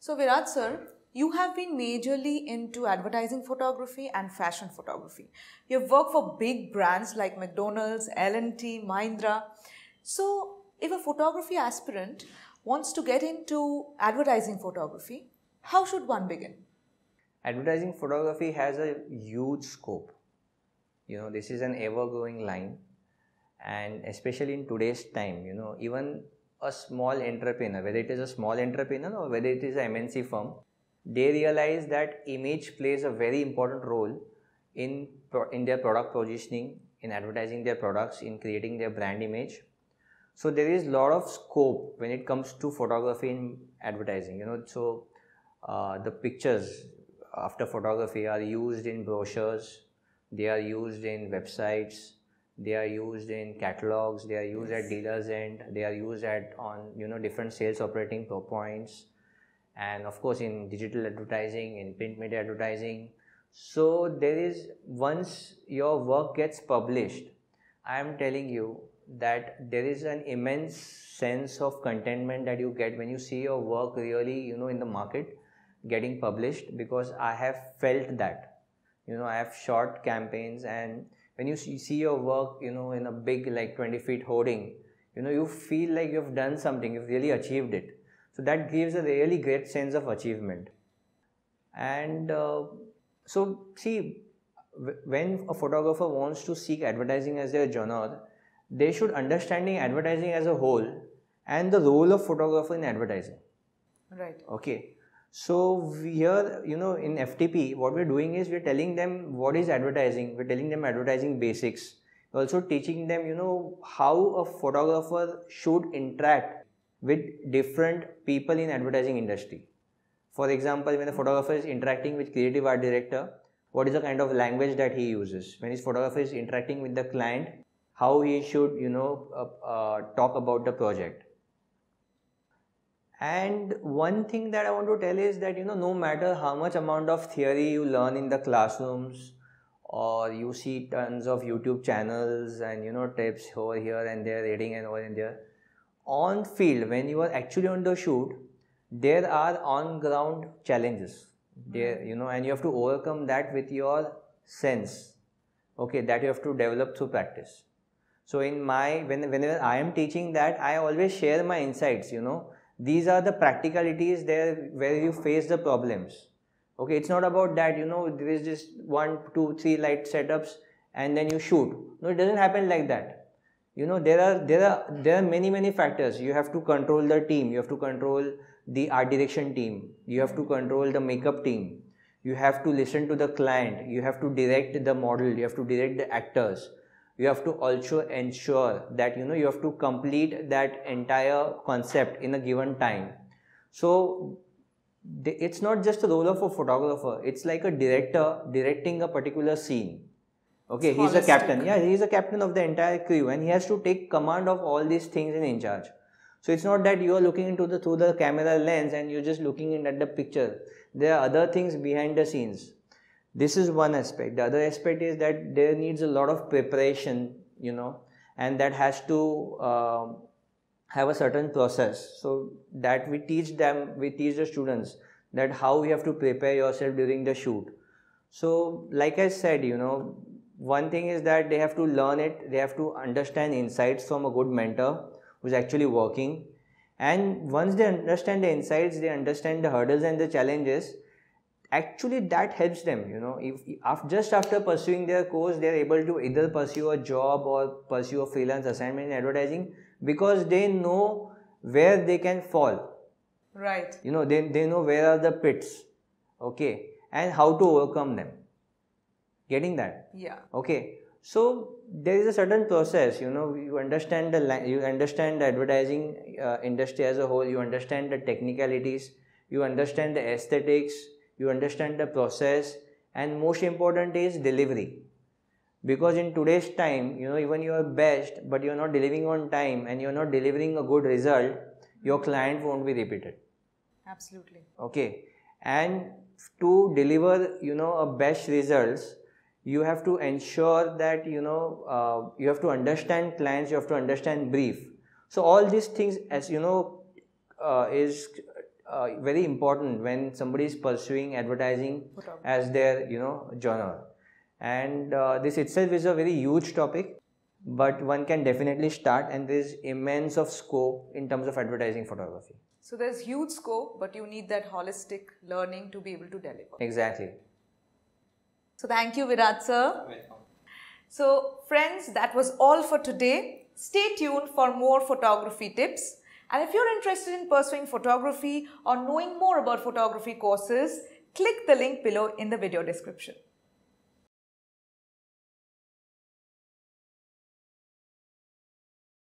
So, Virat sir, you have been majorly into advertising photography and fashion photography. You've worked for big brands like McDonald's, L&T, Mahindra. So, if a photography aspirant wants to get into advertising photography, how should one begin? Advertising photography has a huge scope. You know, this is an ever growing line, and especially in today's time, you know, even a small entrepreneur, whether it is a small entrepreneur or whether it is an MNC firm, they realize that image plays a very important role in, in their product positioning, in advertising their products, in creating their brand image. So there is a lot of scope when it comes to photography in advertising. You know, so uh, the pictures after photography are used in brochures, they are used in websites, they are used in catalogs they are used yes. at dealers end they are used at on you know different sales operating points and of course in digital advertising in print media advertising so there is once your work gets published i am telling you that there is an immense sense of contentment that you get when you see your work really you know in the market getting published because i have felt that you know i have short campaigns and when you see your work you know in a big like 20 feet hoarding you know you feel like you've done something you've really achieved it. So that gives a really great sense of achievement. And uh, so see when a photographer wants to seek advertising as their genre they should understanding advertising as a whole and the role of photographer in advertising. Right. Okay so here, you know, in FTP, what we're doing is we're telling them what is advertising. We're telling them advertising basics. We're also teaching them, you know, how a photographer should interact with different people in advertising industry. For example, when a photographer is interacting with creative art director, what is the kind of language that he uses? When his photographer is interacting with the client, how he should, you know, uh, uh, talk about the project and one thing that I want to tell is that you know no matter how much amount of theory you learn in the classrooms or you see tons of YouTube channels and you know tips over here and there reading and over and there on field when you are actually on the shoot there are on ground challenges. There mm-hmm. you know and you have to overcome that with your sense okay that you have to develop through practice. So in my when whenever i am teaching that i always share my insights you know these are the practicalities there where you face the problems. Okay it's not about that you know there is just one two three light setups and then you shoot. No it doesn't happen like that. You know there are there are there are many many factors. You have to control the team. You have to control the art direction team. You have to control the makeup team. You have to listen to the client. You have to direct the model. You have to direct the actors you have to also ensure that you know you have to complete that entire concept in a given time. So it's not just the role of a photographer. It's like a director directing a particular scene. Okay he's a captain. Yeah he's a captain of the entire crew and he has to take command of all these things and in charge so it's not that you are looking into the through the camera lens and you're just looking in at the picture. There are other things behind the scenes this is one aspect. The other aspect is that there needs a lot of preparation you know and that has to uh, have a certain process. So that we teach them we teach the students that how you have to prepare yourself during the shoot. So like i said you know one thing is that they have to learn it they have to understand insights from a good mentor who's actually working. And once they understand the insights they understand the hurdles and the challenges actually that helps them you know. If, if just after pursuing their course they are able to either pursue a job or pursue a freelance assignment in advertising because they know where they can fall. Right. You know they, they know where are the pits okay and how to overcome them. Getting that? Yeah. Okay. So there is a certain process you know you understand the you understand the advertising uh, industry as a whole you understand the technicalities you understand the aesthetics you understand the process and most important is delivery. Because in today's time you know even you are best but you're not delivering on time and you're not delivering a good result your client won't be repeated. Absolutely. Okay? And to deliver you know a best results you have to ensure that you know uh, you have to understand clients you have to understand brief. So all these things as you know uh, is uh, very important when somebody is pursuing advertising as their you know genre and uh, this itself is a very huge topic but one can definitely start and there is immense of scope in terms of advertising photography So there's huge scope, but you need that holistic learning to be able to deliver. exactly So thank you, Virat sir. So friends, that was all for today. Stay tuned for more photography tips. And if you're interested in pursuing photography or knowing more about photography courses, click the link below in the video description.